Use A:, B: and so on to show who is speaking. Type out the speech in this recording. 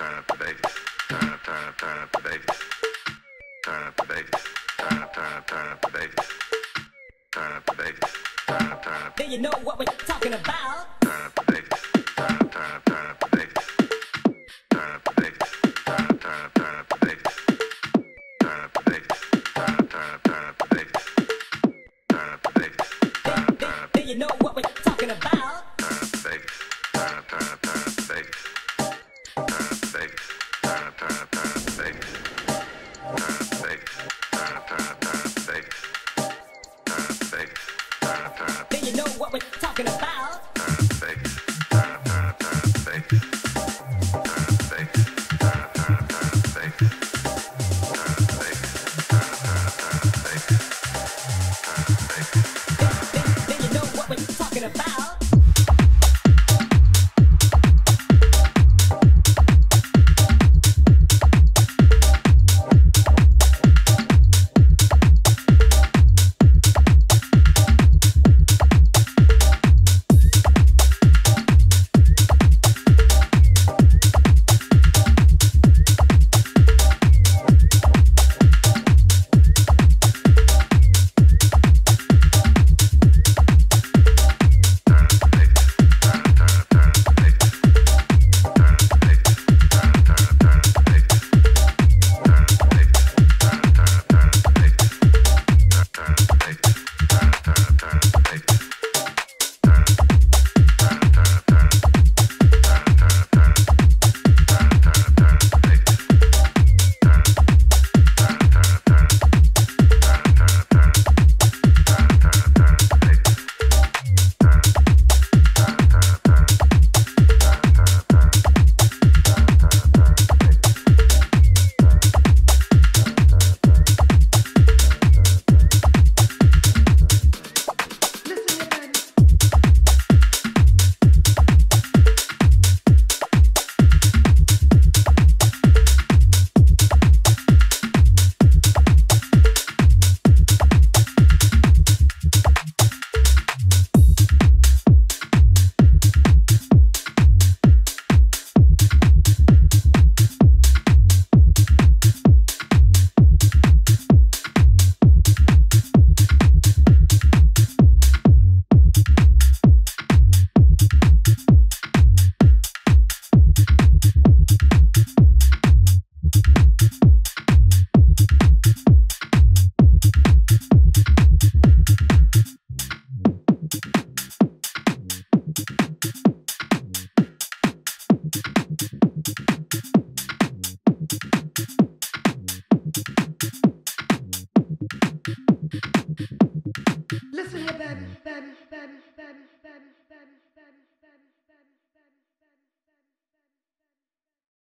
A: Turn up the bass. Turn up, turn up, turn up the bass. Turn up the bass. Turn up, turn up, turn up the bass. Turn up the bass. Turn up, turn up,
B: Then you know what we're talking about.
A: turn up the bass. Turn up, turn up, turn up the bass. Turn up the bass. Turn up, turn up, turn up the bass. Turn up the bass. Turn up, turn up, turn up the bass. Turn up the bass. Turn up, turn up.
B: Then you know what we're talking about.
A: Up the
B: Listen here, baby, baby,
C: baby, baby, baby.